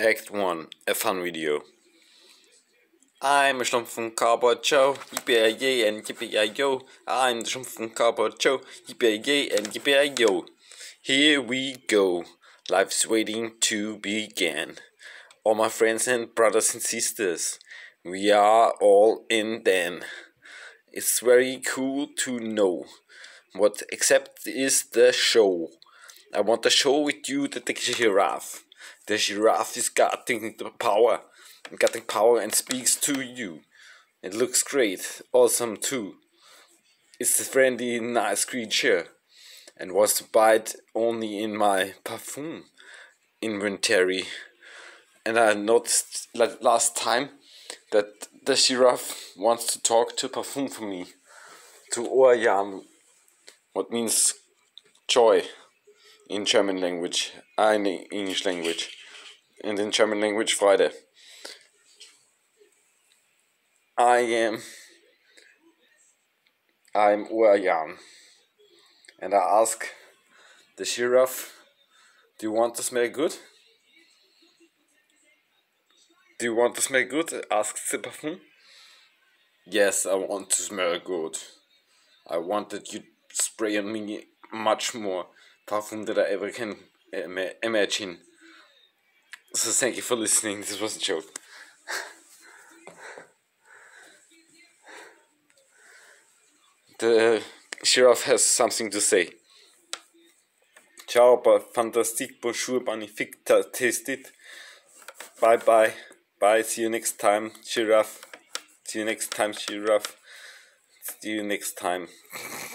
Act 1 A Fun Video. I'm a Schlumpf from Cardboard Joe, yippee and yippee yo. I'm the Schlumpf from Joe, yippee and yippee yo. Here we go, life's waiting to begin. All my friends and brothers and sisters, we are all in then. It's very cool to know what except is the show. I want to show with you the giraffe. The giraffe is getting the power, getting power and speaks to you. It looks great, awesome too. It's a friendly, nice creature, and was to bite only in my perfume inventory. And I noticed last time that the giraffe wants to talk to perfume for me, to Oajan, what means joy in German language, uh, in English language and in German language Friday. I am I'm Oajan and I ask the giraffe, do you want to smell good? Do you want to smell good? asks the perfume. Yes, I want to smell good. I want that you spray on me much more perfume that I ever can imagine. So thank you for listening. This was a joke. the giraffe has something to say. Ciao, fantastique, bonjour, magnifique, tasted. Bye bye. Bye. See you next time, giraffe. See you next time, giraffe. See you next time.